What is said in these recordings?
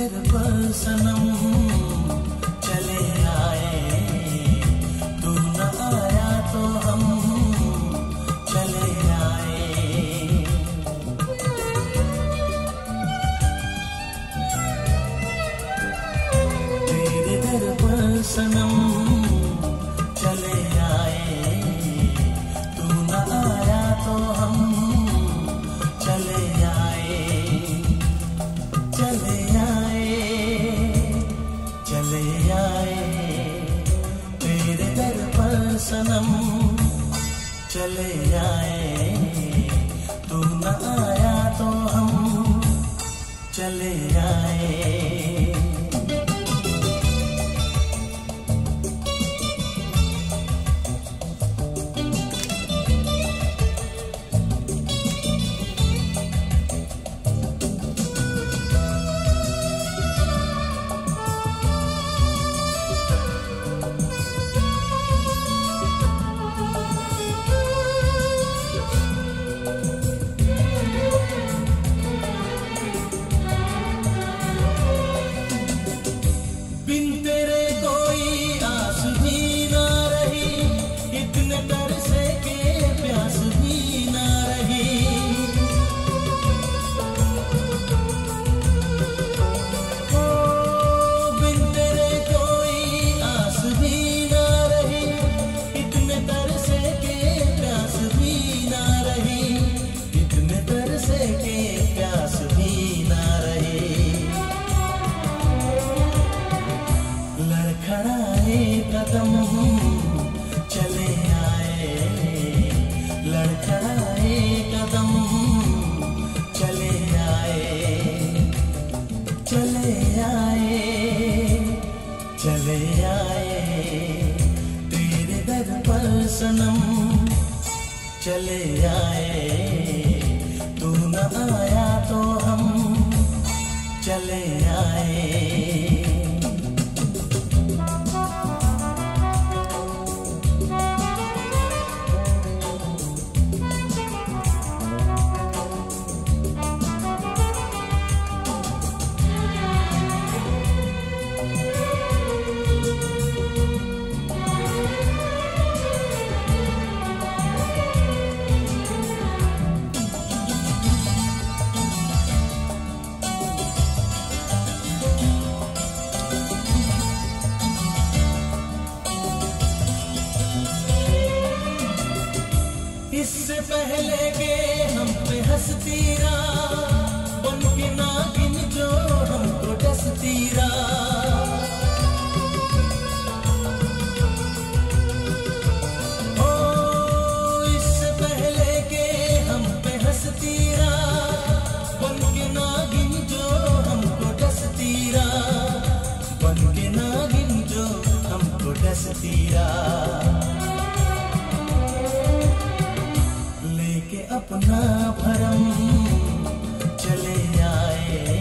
சிறப்பசனம் आए हैं तेरे दर पर सनम चले जाए। तू न आया तो हम चले जाए। चले आए कदम। चले आए चले आए चले आए चले आए हमको लेके अपना भरम चले आए।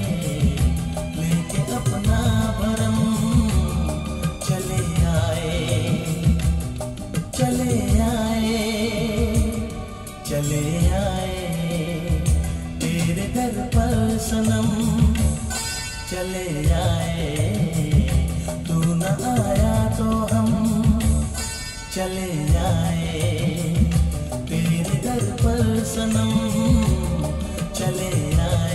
लेके अपना भरम चले आए। चले आए चले आए। तेरे दर पर सनम चले आए। चले आए तेरे दर पर सनम चले आए